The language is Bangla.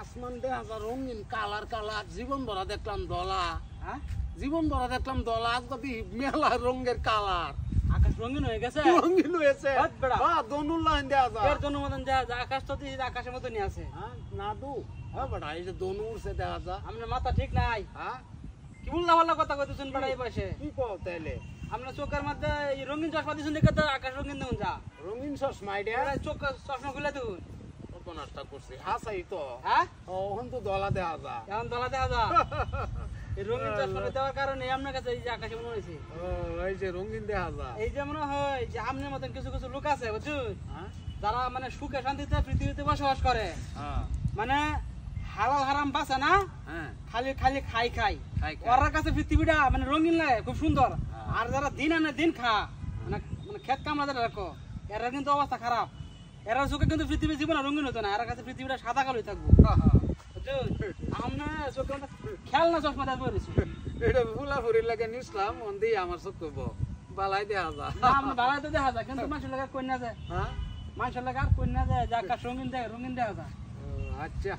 আসমান দেখা যায় রঙিন কালার কালার জীবন ভরা দেখলাম দলা। হ্যাঁ? জীবন ভরা দেখলাম দলা আজকে মেলা রঙের কালার। আকাশ রঙিন হয়ে গেছে? রঙিন হয়েছে। হ্যাঁ দনুর লাইন দেওয়া যায় এর জন্য মতন যা যা আকাশ তো আকাশের মতনই আছে। হ্যাঁ না দু হ্যাঁ বেটা এই যে দনু উঠছে দেখা যায় আপনার মাথা ঠিক নাই। হ্যাঁ? কি পাল্লা কথা কইতেছেন বেড়া এই পাশে কি কও তাইলে? আপনার চোখের মধ্যে রঙিন চশমা দিয়েছেন দেখে তো আকাশ রঙিন দেখুন যা। রঙিন চশমা এটা চোখ চশমা খুলে দেখুন। করছি। হাসাই তো। হ্যাঁ? ওখান তো দলা দেওয়া যায় এখন দলা দেখা যা। রঙিন চশমাটা দেওয়ার কারণে আপনার কাছে এই যে আকাশে মনে হয়েছে। এই যে রঙিন দেখা যায় এই যে মনে হয় যে আপনার মতন কিছু কিছু লোক আছে বুঝছেন হ্যাঁ? যারা মানে সুখে শান্তিতে পৃথিবীতে বসবাস করে। হ্যাঁ। মানে হালাল হারাম বাঁচে না হ্যাঁ। খালি খালি খাই খাই। ওর কাছে পৃথিবীটা মানে রঙিন লাগে খুব সুন্দর। হ্যাঁ। আর যারা দিন আনে দিন খা মানে মানে খেত কামলা যারা রাখো এরা কিন্তু অবস্থা খারাপ। এরা চোখে কিন্তু পৃথিবীর জীবনে রঙিন হতো না এরা কাছে পৃথিবীটা সাদা কালোই থাকব। আমরা চোখে মধ্যে খেলনা চশমা করেছি এটা ফুলা লাগে নিসলাম মন দিয়ে আমার চোখ করব বালাই যায় আমরা ভাড়া তো দেখা যায় কিন্তু মানুষের লাগে কন্যা যায়। হ্যাঁ? মানুষের লাগে আর কন্যা যায় যা রঙিন দেয় রঙিন দেখা যায় আচ্ছা।